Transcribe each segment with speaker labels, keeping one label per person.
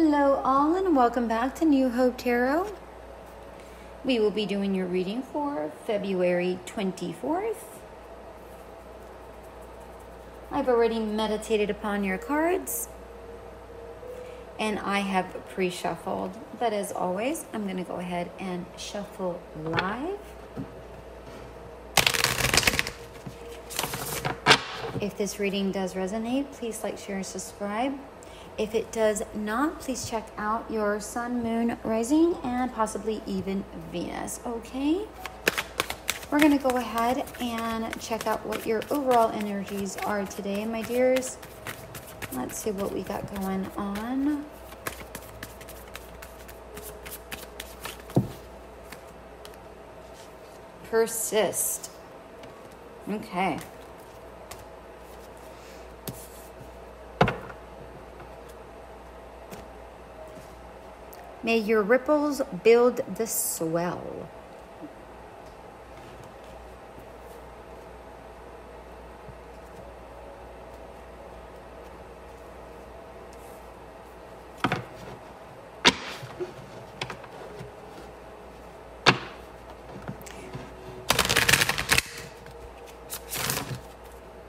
Speaker 1: Hello, all, and welcome back to New Hope Tarot. We will be doing your reading for February 24th. I've already meditated upon your cards and I have pre shuffled. But as always, I'm going to go ahead and shuffle live. If this reading does resonate, please like, share, and subscribe. If it does not, please check out your sun, moon, rising, and possibly even Venus. Okay? We're going to go ahead and check out what your overall energies are today, my dears. Let's see what we got going on. Persist. Okay. May your ripples build the swell.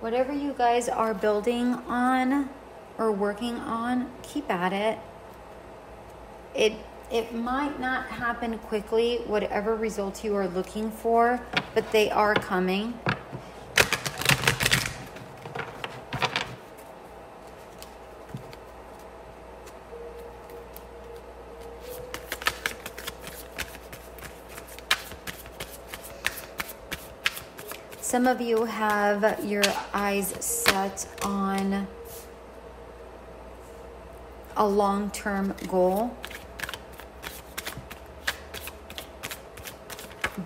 Speaker 1: Whatever you guys are building on or working on, keep at it. It it might not happen quickly, whatever results you are looking for, but they are coming. Some of you have your eyes set on a long term goal.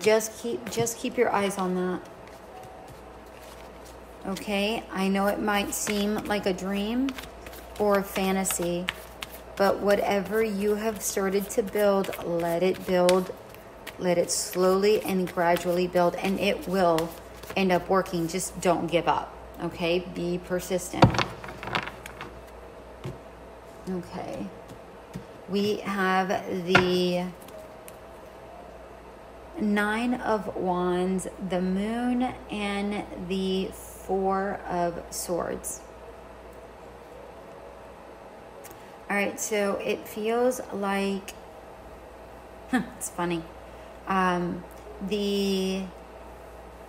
Speaker 1: Just keep just keep your eyes on that. Okay? I know it might seem like a dream or a fantasy, but whatever you have started to build, let it build. Let it slowly and gradually build and it will end up working. Just don't give up. Okay? Be persistent. Okay. We have the Nine of Wands, the Moon, and the Four of Swords. All right, so it feels like it's funny. Um, the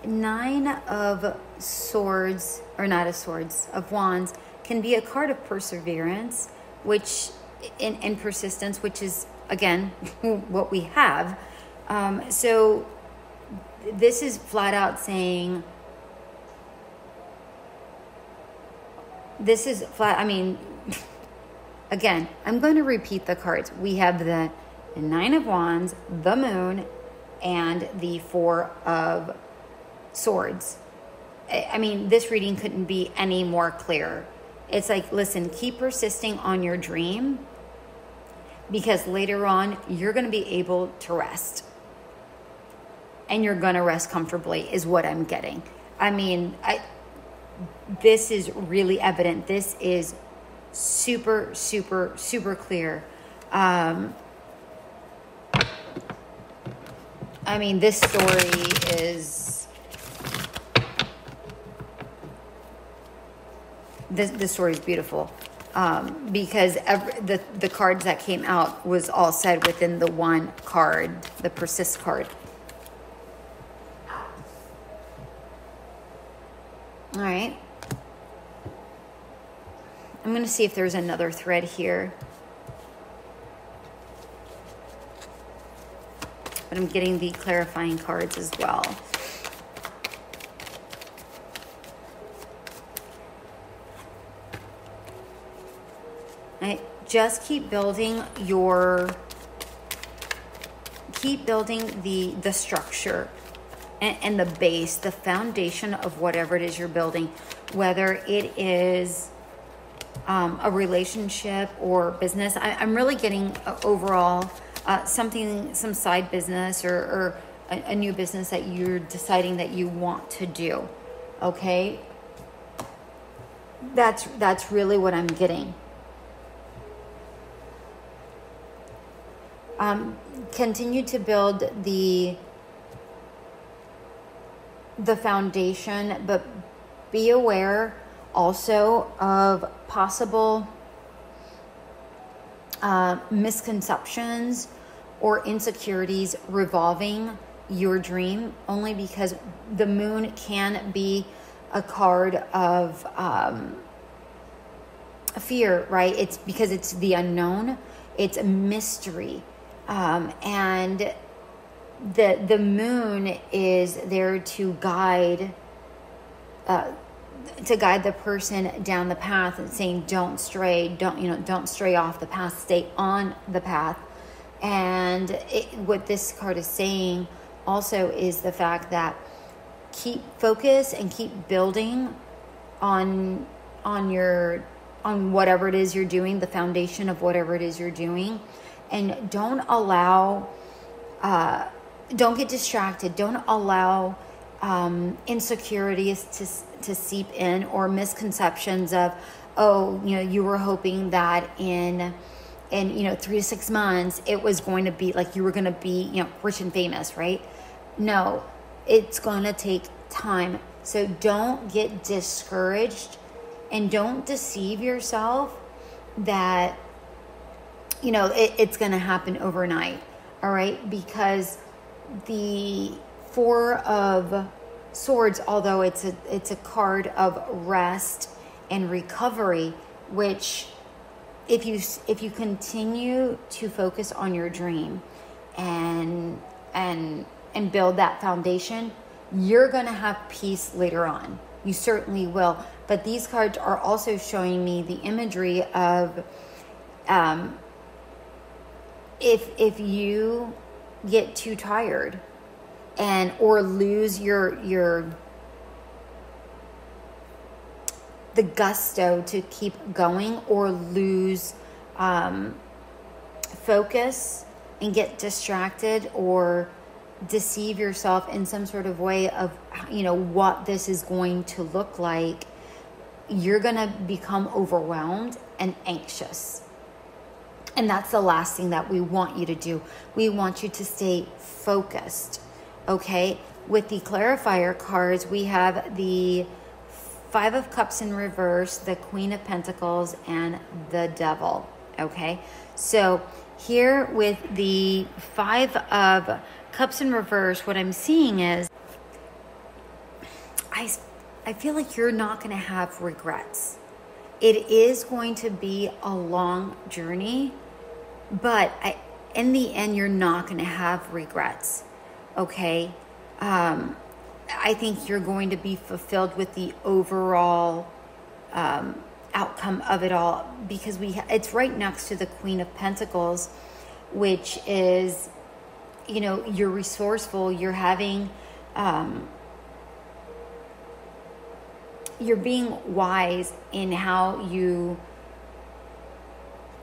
Speaker 1: Nine of Swords, or not of Swords, of Wands, can be a card of perseverance, which in, in persistence, which is again what we have. Um, so this is flat out saying this is flat. I mean, again, I'm going to repeat the cards. We have the Nine of Wands, the Moon, and the Four of Swords. I mean, this reading couldn't be any more clear. It's like, listen, keep persisting on your dream because later on you're going to be able to rest and you're going to rest comfortably is what I'm getting. I mean, I this is really evident. This is super super super clear. Um I mean, this story is this this story is beautiful. Um, because every, the the cards that came out was all said within the one card, the persist card. All right. I'm going to see if there's another thread here. But I'm getting the clarifying cards as well. I just keep building your keep building the the structure and, and the base, the foundation of whatever it is you're building, whether it is um, a relationship or business. I, am really getting uh, overall uh, something, some side business or, or a, a, new business that you're deciding that you want to do. Okay, that's that's really what I'm getting. um, continue to build the the foundation, but be aware also of possible uh, misconceptions or insecurities revolving your dream, only because the moon can be a card of um, fear, right? It's because it's the unknown, it's a mystery. Um, and the the moon is there to guide uh, to guide the person down the path and saying don't stray don't you know don't stray off the path stay on the path. And it, what this card is saying also is the fact that keep focus and keep building on on your on whatever it is you're doing the foundation of whatever it is you're doing. And don't allow uh, don't get distracted. Don't allow um, insecurities to to seep in or misconceptions of oh you know you were hoping that in in you know three to six months it was going to be like you were going to be you know rich and famous right? No it's going to take time. So don't get discouraged and don't deceive yourself that you know it, it's going to happen overnight all right? Because the four of swords although it's a it's a card of rest and recovery which if you if you continue to focus on your dream and and and build that foundation you're going to have peace later on. You certainly will. But these cards are also showing me the imagery of um, if if you get too tired and or lose your your the gusto to keep going or lose um, focus and get distracted or deceive yourself in some sort of way of you know what this is going to look like you're going to become overwhelmed and anxious. And that's the last thing that we want you to do. We want you to stay focused okay with the clarifier cards we have the five of cups in reverse the queen of pentacles and the devil okay? So here with the five of cups in reverse what i'm seeing is i i feel like you're not going to have regrets. It is going to be a long journey but I, in the end you're not going to have regrets okay um, i think you're going to be fulfilled with the overall um, outcome of it all because we it's right next to the queen of pentacles which is you know you're resourceful you're having um, you're being wise in how you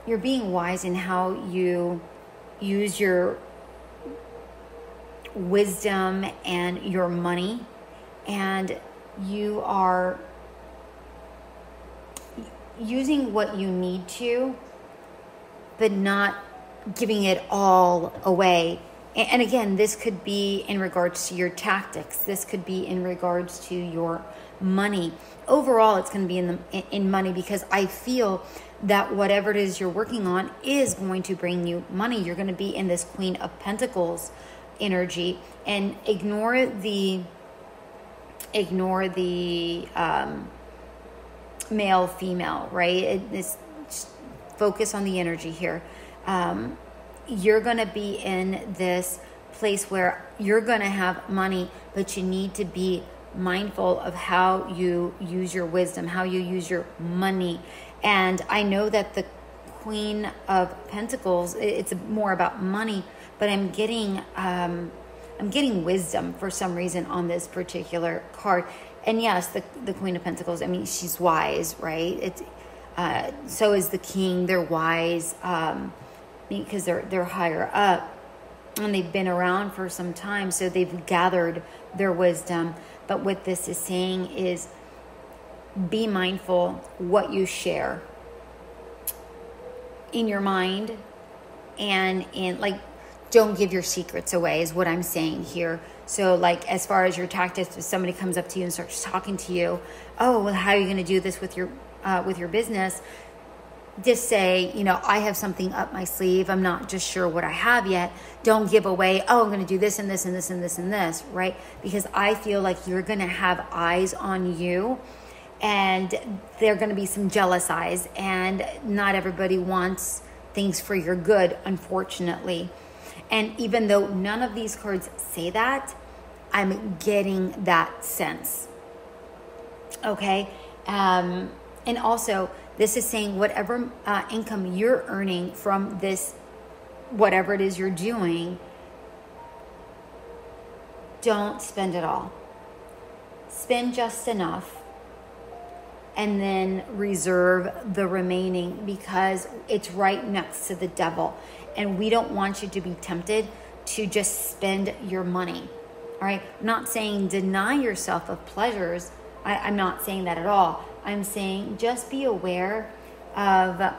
Speaker 1: you're being wise in how you use your wisdom and your money. And you are using what you need to but not giving it all away. And again this could be in regards to your tactics. This could be in regards to your money. Overall it's going to be in the in money because i feel that whatever it is you're working on is going to bring you money. You're going to be in this queen of pentacles energy and ignore the ignore the um, male female right? It is focus on the energy here. Um, you're going to be in this place where you're going to have money but you need to be mindful of how you use your wisdom how you use your money. And i know that the queen of pentacles it's more about money but I'm getting um, I'm getting wisdom for some reason on this particular card. And yes, the the Queen of Pentacles. I mean, she's wise, right? It's uh, so is the King. They're wise um, because they're they're higher up and they've been around for some time, so they've gathered their wisdom. But what this is saying is, be mindful what you share in your mind and in like don't give your secrets away is what I'm saying here. So like as far as your tactics, if somebody comes up to you and starts talking to you, oh well, how are you going to do this with your uh, with your business? Just say, you know, I have something up my sleeve. I'm not just sure what I have yet. Don't give away, oh, I'm going to do this and this and this and this and this, right? Because I feel like you're going to have eyes on you and there are going to be some jealous eyes, and not everybody wants things for your good, unfortunately. And even though none of these cards say that, I'm getting that sense. Okay. Um, and also, this is saying whatever uh, income you're earning from this, whatever it is you're doing, don't spend it all. Spend just enough and then reserve the remaining because it's right next to the devil. And we don't want you to be tempted to just spend your money. All right. I'm not saying deny yourself of pleasures. I, am not saying that at all. I'm saying just be aware of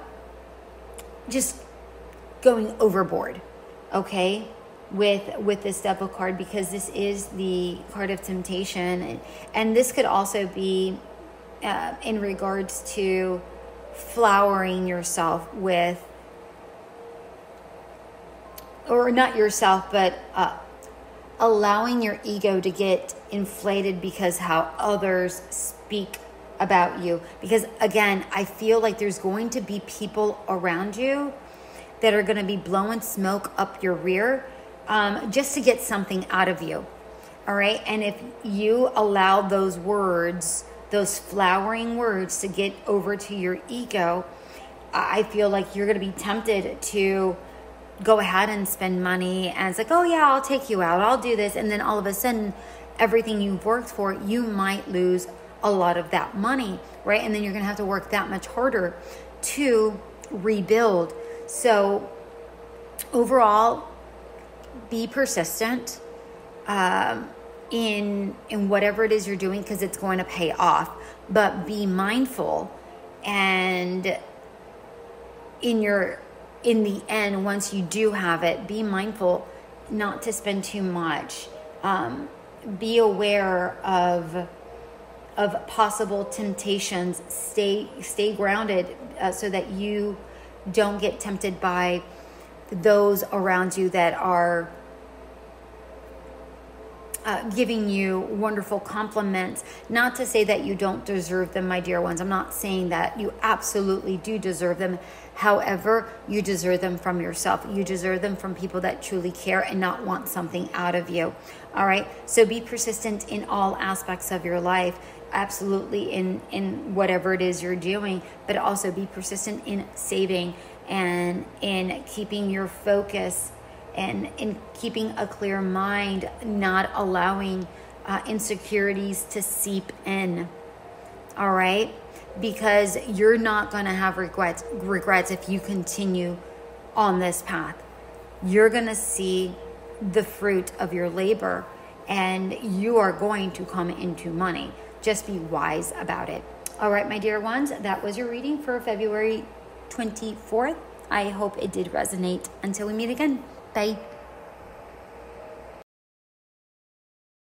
Speaker 1: just going overboard. Okay. With with this devil card because this is the card of temptation and, and this could also be uh, in regards to flowering yourself with, or not yourself, but uh, allowing your ego to get inflated because how others speak about you. Because again, I feel like there's going to be people around you that are going to be blowing smoke up your rear um, just to get something out of you. All right. And if you allow those words those flowering words to get over to your ego, I feel like you're going to be tempted to go ahead and spend money and it's like, oh yeah, I'll take you out, I'll do this. And then all of a sudden, everything you've worked for, you might lose a lot of that money, right? And then you're going to have to work that much harder to rebuild. So, overall, be persistent. Um, in in whatever it is you're doing because it's going to pay off. But be mindful and in your in the end once you do have it be mindful not to spend too much. Um, be aware of of possible temptations. Stay stay grounded uh, so that you don't get tempted by those around you that are uh, giving you wonderful compliments. Not to say that you don't deserve them, my dear ones. I'm not saying that. You absolutely do deserve them. However, you deserve them from yourself. You deserve them from people that truly care and not want something out of you. All right. So be persistent in all aspects of your life. Absolutely in in whatever it is you're doing, but also be persistent in saving and in keeping your focus and in keeping a clear mind, not allowing uh, insecurities to seep in. All right? Because you're not going to have regrets regrets if you continue on this path. You're going to see the fruit of your labor and you are going to come into money. Just be wise about it. All right, my dear ones, that was your reading for February 24th. I hope it did resonate. Until we meet again. 对